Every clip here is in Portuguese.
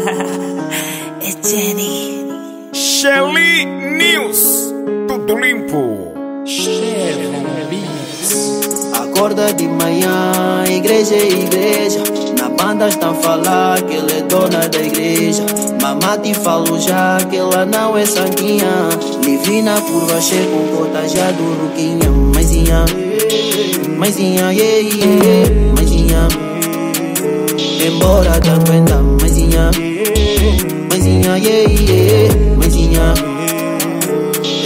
é Jenny. Shelly News, tudo limpo. Acorda de manhã, igreja é igreja. Na banda está a falar que ela é dona da igreja. Mamá te falo já que ela não é santinha. Livina curva, cheia com cota já do Ruquinha. Mãezinha, mãezinha, yeah, yeah, mãezinha. Embora da aguenta, yeah yeah me enseña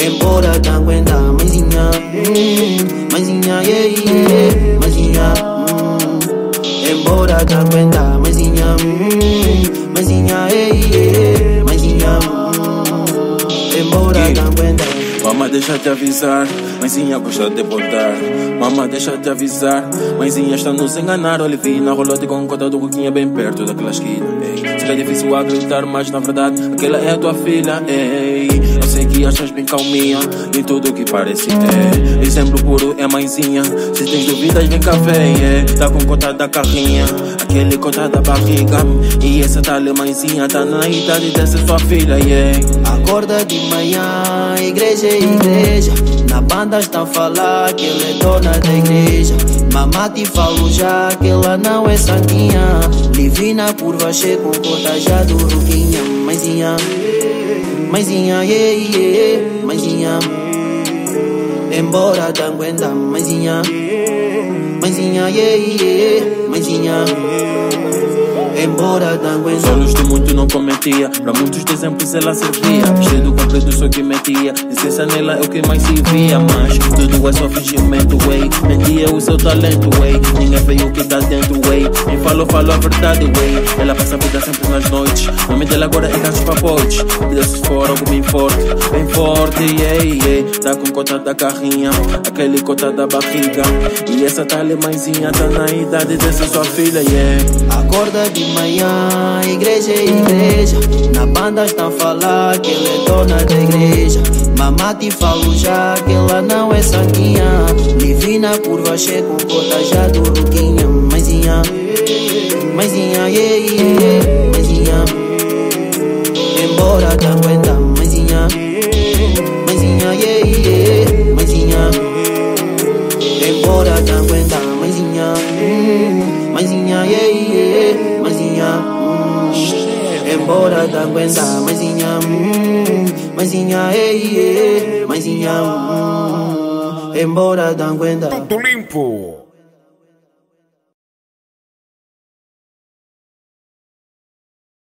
embora tan cuenta me enseña me enseña yeah yeah me enseña embora tan cuenta me enseña me enseña yeah deixa te avisar, mãezinha gosta de botar. Mama, deixa te avisar, mãezinha está nos enganar. Olivina, rolote com conta do Coquinha bem perto daquela esquina. Ei. Será difícil acreditar, mas na verdade aquela é a tua filha. Ei. Que achas bem calminha em tudo que parece. É. Exemplo puro é mãezinha. Se tens dúvidas, vem cá, vem. É. Tá com conta da carrinha, aquele conta da barriga. E essa tal mãezinha tá na idade dessa sua filha. Yeah. Acorda de manhã, igreja é igreja. Na banda está a falar que ela é dona da igreja. Mamá te falo já que ela não é santinha. Livina curva, cheia com cota já do Ruquinha. Mãezinha, mãezinha, yeah, yeah, mãezinha. Embora da aguenta, mãezinha. Mãezinha, yeah, yeah, mãezinha. Embora da aguenta. Solos de muito não cometia Pra muitos de exemplos ela servia. Vestido comprido só que metia. Licença nela é o que mais se via. Mas tudo é só fingimento, way Mentia o seu talento, way Ninguém vê o que tá dentro, way Quem falou, falou a verdade, way Ela passa a vida sempre nas noites. O nome dela agora é Gajos Papotes Vida se for algo bem forte Bem forte, yeah, yeah. Tá com cota da carrinha Aquele cota da barriga. E essa tal mãezinha Tá na idade dessa sua filha, yeah. Acorda de manhã, igreja é igreja. Na banda está a falar que ela é dona da igreja. Mamá te falo já que ela não é santinha. Livina curva, cheia com cota já do Ruquinha. Mãezinha, mãezinha, yeah, yeah, mãezinha. Embora da mãezinha. hum. Embora da aguenta, mãezinha, hum, mãezinha, yeah, yeah, mãezinha. hum. Embora da aguenta. Tudo limpo.